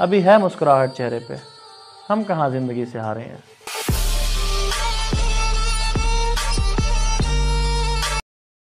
अभी है मुस्कुराहट चेहरे पे। हम कहाँ ज़िंदगी से हारे हैं?